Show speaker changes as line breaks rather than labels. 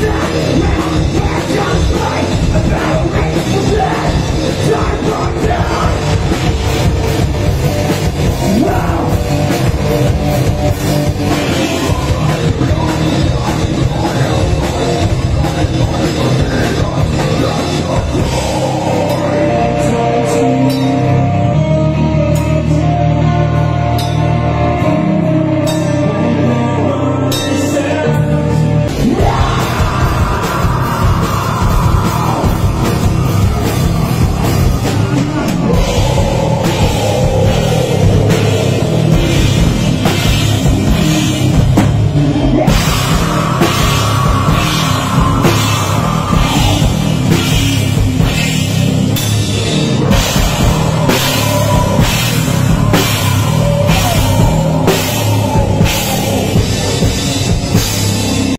Yeah.